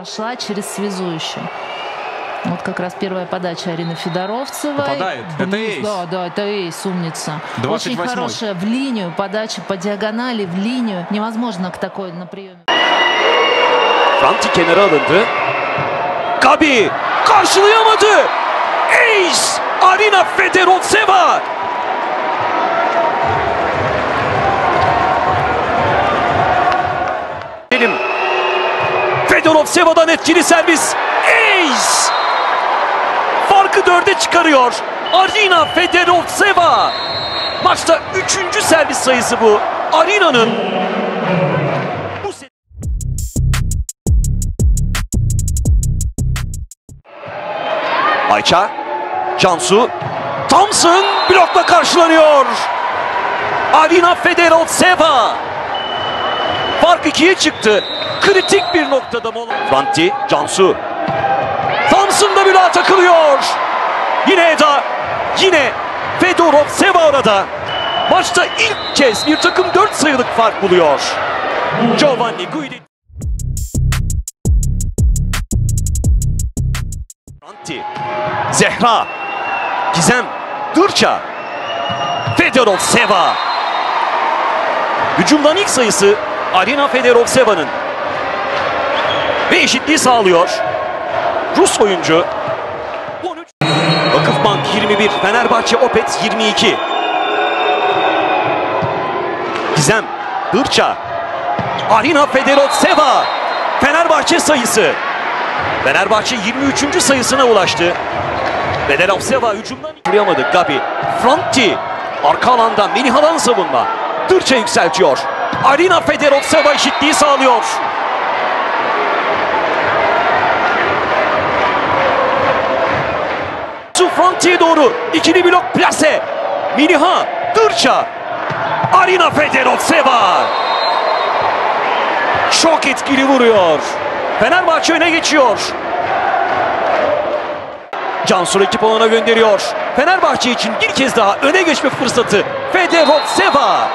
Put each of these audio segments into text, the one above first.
прошла через связующую. Вот как раз первая подача Арины Федоровцевой. Попадает. Это эйс. Да, да, это эйс, умница. Очень 28-й. хорошая в линию, подача по диагонали в линию. Невозможно к такой на приеме. Franti kenara alındı. Gabi karşılayamadı. Ace Arina Fedoroseva. Fedoroseva'dan etkili servis. Ace farkı dörde çıkarıyor. Arina Fedoroseva. Maçta üçüncü servis sayısı bu. Arina'nın Ayça, Cansu, Thompson blokla karşılanıyor. Arina Fedoroseva. Fark ikiye çıktı. Kritik bir noktada mola. Franti, Cansu. Thompson da bloğa takılıyor. Yine Eda, yine Fedoroseva orada. Maçta ilk kez bir takım 4 sayılık fark buluyor. Giovanni Guidi. Franti, Zehra, Gizem, Dırça, Fedoroseva. Hücumdan ilk sayısı Arina Fedoroseva'nın. Eşitliği sağlıyor. Rus oyuncu 13. Vakıfbank 21, Fenerbahçe Opet 22. Gizem, Dırça, Arina Fedoroseva. Fenerbahçe sayısı. Fenerbahçe 23. sayısına ulaştı. Fedoroseva hücumdan kuruyamadı. Gabi, Franti, arka alanda Meliha'dan savunma. Dırça yükseltiyor. Arina Fedoroseva eşitliği sağlıyor. Su Franti'ye doğru ikili blok plase. Miniha, Dırça, Arina Fedoroseva. Çok etkili vuruyor. Fenerbahçe öne geçiyor. Cansu rakip alana gönderiyor. Fenerbahçe için bir kez daha öne geçme fırsatı. Fedoroseva.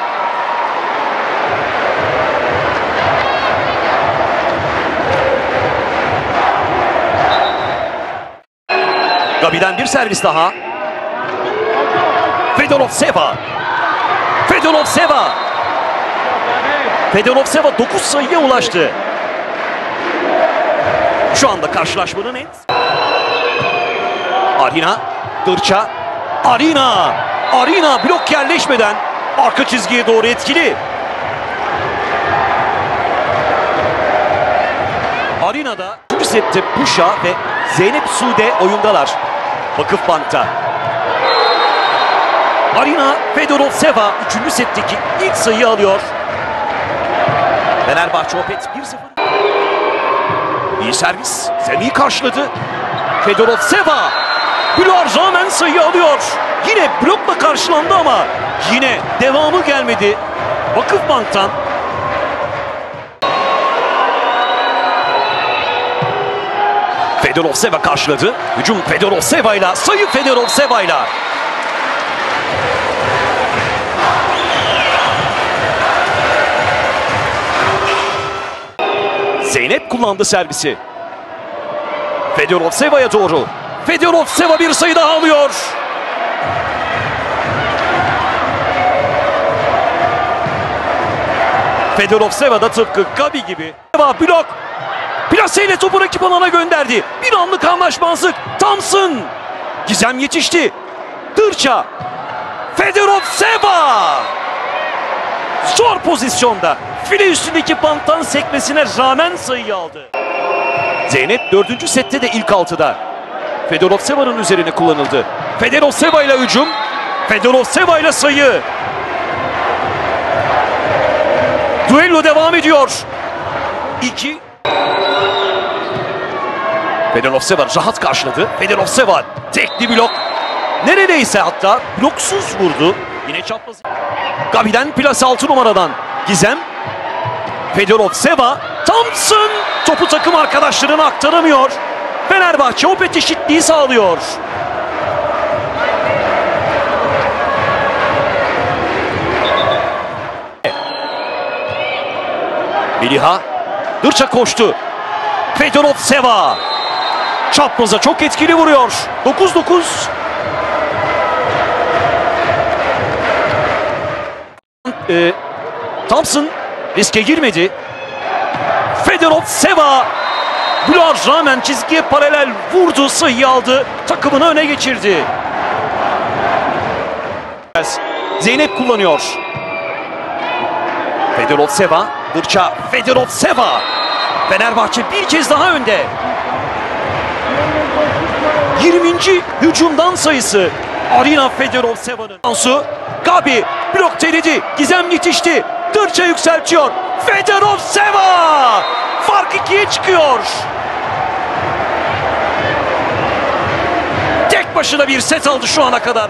Gabi'den bir servis daha. Fedoroseva. Fedoroseva. Fedoroseva 9 sayıya ulaştı. Şu anda karşılaşmanın en... Arina, Dırça, Arina, Arina blok yerleşmeden arka çizgiye doğru etkili. Arina'da 3 sette Puşa ve Zeynep Sude oyundalar. Vakıfbank'ta. Arina Fedoroseva 3. setteki ilk sayıyı alıyor. Fenerbahçe Opet 1-0. İyi servis. Semih karşıladı. Fedoroseva bloğa rağmen sayı alıyor. Yine blokla karşılandı ama yine devamı gelmedi. Vakıfbank'tan Fedoroseva karşıladı. Hücum Fedoroseva ile sayı Fedoroseva ile. Zeynep kullandı servisi. Fedoroseva'ya doğru. Fedoroseva bir sayı daha alıyor. Fedoroseva da tıpkı Gabi gibi. Eva blok. Plaseyle topu rakip alana gönderdi. Bir anlık anlaşmazlık. Thompson. Gizem yetişti. Dırça. Fedoroseva. Zor pozisyonda. File üstündeki banttan sekmesine rağmen sayıyı aldı. Zeynep dördüncü sette de ilk altıda. Fedoroseva'nın üzerine kullanıldı. Fedoroseva ile hücum. Fedoroseva ile sayı. Duello devam ediyor. İki. Fedoroseva rahat karşıladı. Fedoroseva tekli blok. Neredeyse hatta bloksuz vurdu. Yine çapraz. Gabi'den plas 6 numaradan. Gizem. Fedoroseva. Thompson topu takım arkadaşlarına aktaramıyor. Fenerbahçe Opet eşitliği sağlıyor. Meliha Dırça koştu. Fedorovseva. Çapraza çok etkili vuruyor. 9-9. Ee, Thompson riske girmedi. Fedorovseva bloğa rağmen çizgiye paralel vurdu, sayıyı aldı. Takımını öne geçirdi. Zeynep kullanıyor. Fedorovseva, Burça Fedorovseva. Fenerbahçe bir kez daha önde. 20. hücumdan sayısı. Arina Fedorovseva'nın. Ansu, Gabi blok teledi. Gizem yetişti. Dırça yükseltiyor. Fedorovseva! Fark ikiye çıkıyor. Tek başına bir set aldı şu ana kadar.